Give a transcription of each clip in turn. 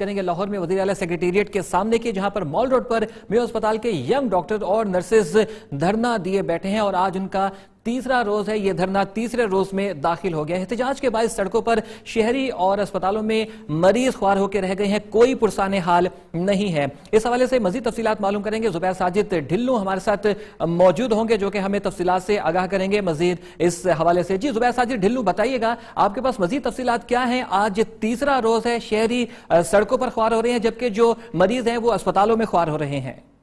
کریں گے لاہور میں وزیر اعلیٰ سیکریٹریٹ کے سامنے کی، جہاں پر مال روڈ پر میو اسپتال کے ینگ ڈاکٹر اور نرسز دھرنا دیے بیٹھے ہیں اور آج ان کا تیسرا روز ہے، یہ دھرنا تیسرے روز میں داخل ہو گیا احتجاج کے باعث سڑکوں پر شہری اور اسپتالوں میں مریض خوار ہو کے رہ گئے ہیں۔ کوئی پرسان حال نہیں ہے۔ اس حوالے سے مزید تفصیلات معلوم کریں گے۔ زبیر ساجد ڈھلو ہمارے ساتھ موجود ہوں گے جو کہ ہمیں تفصیلات سے آگاہ کریں گے۔ مزید اس حوالے سے۔ جی زبیر ساجد ڈھلو، بتائیے گا، آپ کے پاس مزید تفصیلات کیا ہیں؟ آج تیسرا روز ہے، شہری سڑکوں پر خوار ہو رہے ہیں، جبکہ جو مریض ہیں وہ اسپتالوں میں خوار ہو رہے ہیں۔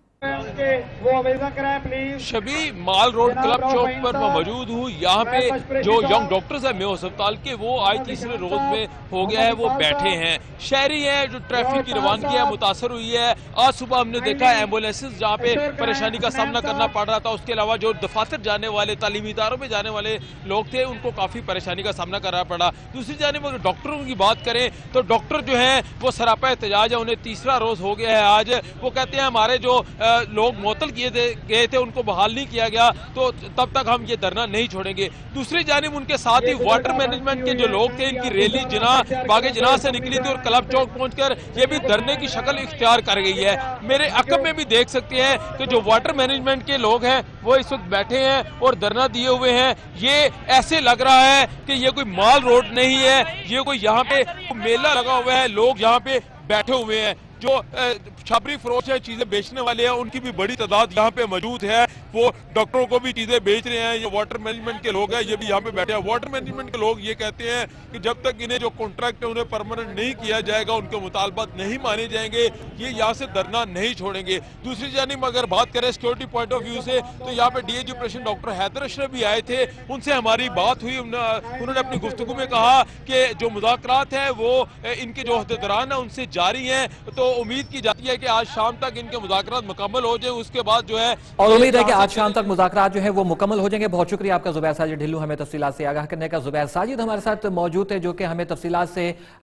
شبی مال روڈ کلب چوک پر میں موجود ہوں۔ یہاں پہ جو ینگ ڈاکٹرز ہیں میو ہسپتال کے وہ آج تیسرے روز میں ہو گیا ہے وہ بیٹھے ہیں۔ شہری ہیں جو ٹریفک کی روانگی ہے متاثر ہوئی ہے۔ آج صبح ہم نے دیکھا ایمبولیسز جہاں پہ پریشانی کا سامنا کرنا پڑ رہا تھا۔ اس کے علاوہ جو دفاتر جانے والے تعلیمی اداروں میں جانے والے لوگ تھے ان کو کافی پریشانی کا سامنا کرنا پڑا۔ دوسری جانب اگر ڈاکٹروں کی بات کریں تو ڈاکٹر جو ہیں وہ سراپا احتجاج ہے انہیں تیسرا روز ہو گیا ہے آج۔ وہ کہتے ہیں ہمارے جو لوگ معطل کیے گئے تھے، ان کو بحال نہیں کیا گیا، تو تب تک ہم یہ دھرنا نہیں چھوڑیں گے۔ دوسری جانب ان کے ساتھ ہی واٹر مینجمنٹ کے جو لوگ تھے، ان کی ریلی جناح باغ جناح سے نکلی تھی اور کلب چوک پہنچ کر یہ بھی دھرنے کی شکل اختیار کر گئی ہے۔ میرے عقب میں بھی دیکھ سکتے ہیں کہ جو واٹر مینجمنٹ کے لوگ ہیں، وہ اس وقت بیٹھے ہیں اور دھرنا دیے ہوئے ہیں۔ یہ ایسے لگ رہا ہے کہ یہ کوئی مال روڈ نہیں ہے، یہ کوئی یہاں پہ میلہ لگا ہوا ہے، لوگ یہاں پہ بیٹھے ہوئے ہیں۔ جو چھاپری فروش ہے، چیزیں بیچنے والے ہیں، ان کی بھی بڑی تعداد یہاں پہ موجود ہے۔ وہ ڈاکٹروں کو بھی چیزیں بیچ رہے ہیں، یہ واٹر مینجمنٹ کے لوگ ہیں، یہ بھی یہاں پہ بیٹھے ہیں۔ واٹر مینجمنٹ کے لوگ یہ کہتے ہیں کہ جب تک انہیں جو کانٹریکٹ ہے، انہیں پرماننٹ نہیں کیا جائے گا، ان کے مطالبات نہیں مانے جائیں گے، یہ یہاں سے دھرنا نہیں چھوڑیں گے۔ دوسری جانب اگر بات کریں سیکورٹی پوائنٹ آف ویو سے، تو یہاں پہ ڈی اے جی پریشن ڈاکٹر حیدر اشرف بھی آئے تھے۔ ان سے ہماری بات ہوئی۔ انہوں نے اپنی گفتگو میں کہا کہ جو مذاکرات ہیں، وہ ان کے جو عہدیداران ہیں، ان سے جاری ہیں۔ تو امید کی جاتی ہے کہ آج شام تک ان کے مذاکرات مکمل ہو جائیں اس کے بعد جو ہے اور امید ہے کہ آج شام تک مذاکرات جو ہے وہ مکمل ہو جائیں گے۔ بہت شکریہ آپ کا زبیر ساجد ڈھلو ہمیں تفصیلات سے آگاہ کرنے کا۔ زبیر ساجد ہمارے ساتھ موجود ہے جو کہ ہمیں تفصیلات سے